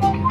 Bye.